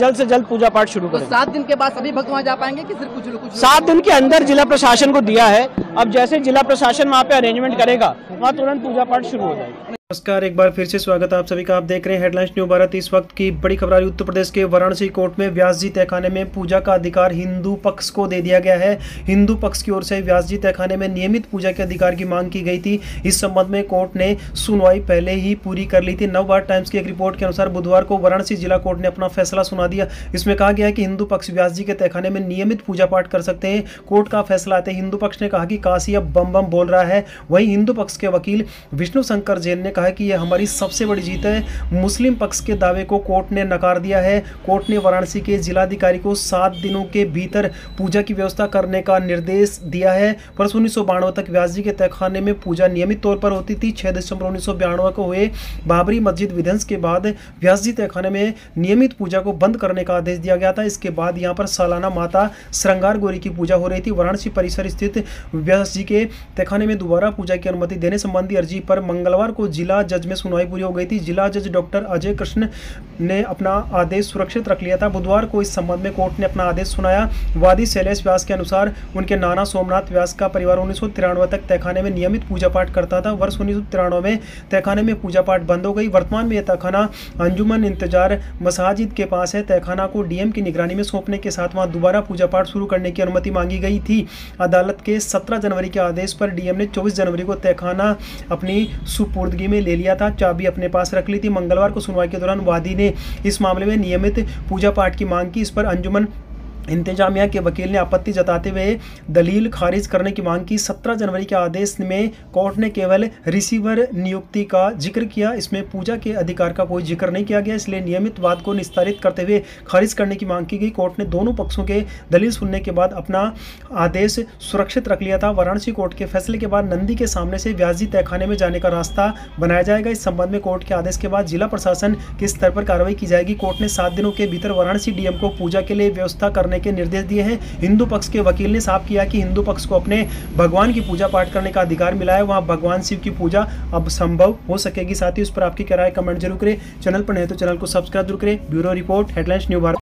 जल्द से जल्द पूजा पाठ शुरू करें तो सात दिन के बाद सभी भक्त वहाँ जा पाएँगे कि सिर्फ़ कुछ लोग कुछ सात दिन के अंदर जिला प्रशासन को दिया है। अब जैसे जिला प्रशासन वहाँ पे अरेंजमेंट करेगा वहाँ तुरंत पूजा पाठ शुरू हो जाएगी। नमस्कार, एक बार फिर से स्वागत है आप सभी का। आप देख रहे हैं हेडलाइंस न्यू भारत इस वक्त की बड़ी खबर आ रही उत्तर प्रदेश के वाराणसी कोर्ट में व्यास जी तहखाने में पूजा का अधिकार हिंदू पक्ष को दे दिया गया है। हिंदू पक्ष की ओर से व्यास जी तहखाने में नियमित पूजा के अधिकार की मांग की गई थी। इस संबंध में कोर्ट ने सुनवाई पहले ही पूरी कर ली थी। नवभारत टाइम्स की एक रिपोर्ट के अनुसार बुधवार को वाराणसी जिला कोर्ट ने अपना फैसला सुना दिया। इसमें कहा गया है कि हिंदू पक्ष व्यास जी के तहखाने में नियमित पूजा पाठ कर सकते हैं। कोर्ट का फैसला आते हिंदू पक्ष ने कहा कि काशी अब बम बम बोल रहा है। वहीं हिंदू पक्ष के वकील विष्णु शंकर जैन ने कहा कि यह हमारी सबसे बड़ी जीत है। मुस्लिम पक्ष के दावे को कोर्ट ने नकार दिया है। कोर्ट ने वाराणसी के जिलाधिकारी को सात दिनों के भीतर पूजा की व्यवस्था करने का निर्देश दिया है। वर्ष उन्नीस तक व्यास जी के तहखाने में पूजा नियमित तौर पर होती थी। छह दिसंबर उन्नीस को हुए बाबरी मस्जिद विध्वंस के बाद व्यास जी तहखाने में नियमित पूजा को बंद करने का आदेश दिया गया था। इसके बाद यहाँ पर सालाना माता श्रृंगार गोरी की पूजा हो रही थी। वाराणसी परिसर स्थित व्यास जी के तहखाने में दोबारा पूजा की अनुमति देने संबंधी अर्जी पर मंगलवार को जिला जज में सुनवाई पूरी हो गई थी। जिला जज डॉक्टर अजय कृष्ण ने अपना आदेश सुरक्षित रख लिया था। बुधवार को इस संबंध में कोर्ट ने अपना आदेश सुनाया। वादी शैलेश व्यास के अनुसार उनके नाना सोमनाथ व्यास का परिवार उन्नीस तक तहखाने में नियमित पूजा पाठ करता था। वर्ष उन्नीस में तहखाने में पूजा पाठ बंद हो गई। वर्तमान में यह तहखाना अंजुमन इंतज़ार मसाजिद के पास है। तहखाना को डीएम की निगरानी में सौंपने के साथ वहाँ दोबारा पूजा पाठ शुरू करने की अनुमति मांगी गई थी। अदालत के 17 जनवरी के आदेश पर डीएम ने 24 जनवरी को तहखाना अपनी सुपुर्दगी में ले लिया था। चाबी अपने पास रख ली थी। मंगलवार को सुनवाई के दौरान वादी ने इस मामले में नियमित पूजा पाठ की मांग की। इस पर अंजुमन इंतजामिया के वकील ने आपत्ति जताते हुए दलील खारिज करने की मांग की। 17 जनवरी के आदेश में कोर्ट ने केवल रिसीवर नियुक्ति का ज़िक्र किया। इसमें पूजा के अधिकार का कोई ज़िक्र नहीं किया गया। इसलिए नियमित वाद को निस्तारित करते हुए खारिज करने की मांग की गई। कोर्ट ने दोनों पक्षों के दलील सुनने के बाद अपना आदेश सुरक्षित रख लिया था। वाराणसी कोर्ट के फैसले के बाद नंदी के सामने से व्याजी तहखाने में जाने का रास्ता बनाया जाएगा। इस संबंध में कोर्ट के आदेश के बाद जिला प्रशासन के स्तर पर कार्रवाई की जाएगी? कोर्ट ने सात दिनों के भीतर वाराणसी डीएम को पूजा के लिए व्यवस्था करने के निर्देश दिए हैं। हिंदू पक्ष के वकील ने साफ़ किया कि हिंदू पक्ष को अपने भगवान की पूजा पाठ करने का अधिकार मिला है। वहाँ भगवान शिव की पूजा अब संभव हो सकेगी। साथ ही उस पर आपकी क्या राय कमेंट ज़रूर करें। चैनल पर नहीं तो चैनल को सब्सक्राइब ज़रूर करें। Bureau report, headlines, new Bharat.